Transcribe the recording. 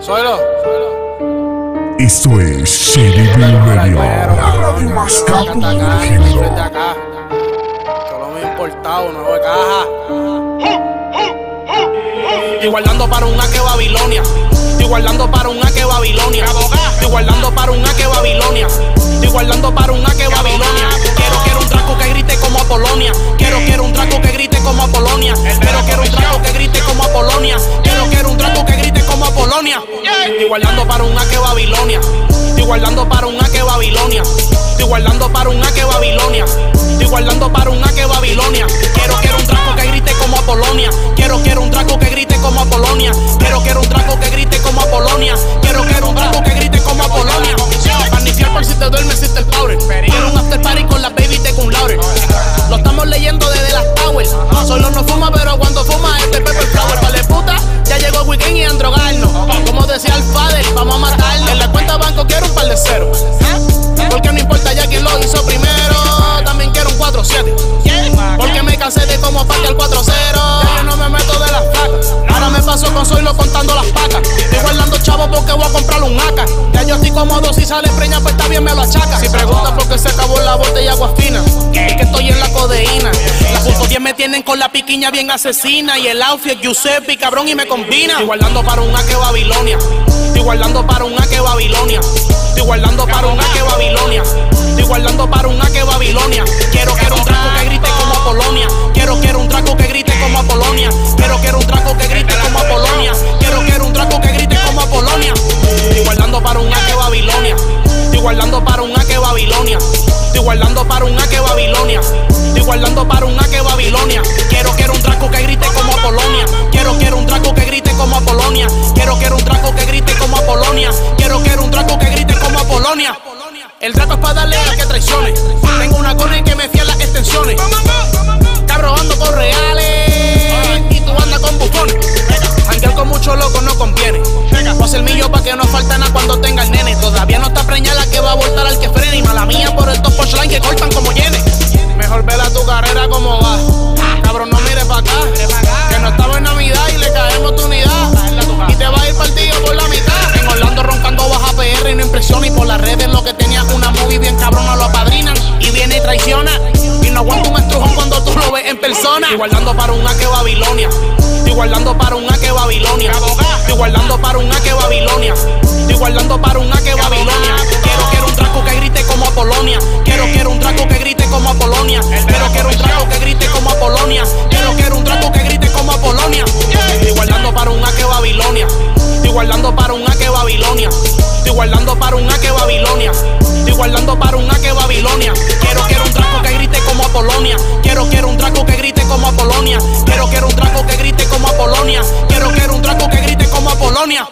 Suelo. Esto es Radio. La radio más capo del género. me importado, de caja. Estoy guardando para un que Babilonia. Estoy guardando para un que Babilonia. Estoy guardando para un que Babilonia. Estoy guardando para un que Babilonia. Estoy guardando para un que Babilonia. Estoy guardando para un que Babilonia. Estoy guardando para un que Babilonia. Estoy guardando para un que Babilonia. Quiero, quiero un draco que grite como Apolonia. Quiero, quiero un draco que grite como Apolonia. Quiero, quiero un draco que grite como Apolonia. Quiero, quiero un draco que grite como Apolonia. Panifiar por si te duermes, si te el powder. Quiero un after party con las babies de Kun Lauder. Lo estamos leyendo desde las towers. Solo no fuma, pero Porque no importa ya quién lo hizo primero. También quiero un 4-7. Porque me cansé de cómo patear al 4-0. Ya yo no me meto de las placas. Ahora me paso con Zoilo contando las pacas. Estoy guardando chavo porque voy a comprar un AK. Ya yo estoy cómodo si sale preña, pues está bien, me lo achaca. Si preguntas por qué se acabó la botella agua fina, es que estoy en la codeína. Las punto 10 me tienen con la piquiña bien asesina. Y el outfit Giuseppe, cabrón, y me combina. Estoy guardando para un que Babilonia. Guardando para un que Babilonia. Estoy guardando para un que Babilonia. Estoy guardando para un que Babilonia. Quiero, quiero un draco que grite como Apolonia. Quiero, quiero un draco que grite como Apolonia. Quiero, quiero un draco que grite como Apolonia. Quiero, quiero un draco que grite como Apolonia. Estoy guardando para un que Babilonia. Estoy guardando para un que Babilonia. Estoy guardando para un que Babilonia. Estoy guardando para un que Babilonia. Quiero, conviene. Voy a hacer millo pa' que no falta nada cuando tenga el nene. Todavía no está preñada que va a voltar al que frene. Y mala mía por estos punchline que cortan como llene. Persona. Y guardando para un que Babilonia. Estoy guardando para un que Babilonia. Estoy guardando para un que Babilonia. Estoy guardando para un que Babilonia. Quiero, quiero un draco que grite como Apolonia. Quiero, quiero un draco que grite como Apolonia. Quiero, quiero un draco que grite como Apolonia. Quiero, quiero un draco que grite como Apolonia. Estoy guardando para un que Babilonia. Estoy guardando para un que Babilonia. Estoy guardando para un que Babilonia. Estoy guardando para un que Babilonia. Quiero, quiero un draco que grite como Apolonia. Quiero, quiero un draco que grite como Apolonia. Quiero, quiero un draco que grite como Apolonia. Quiero, quiero un draco que grite como Apolonia.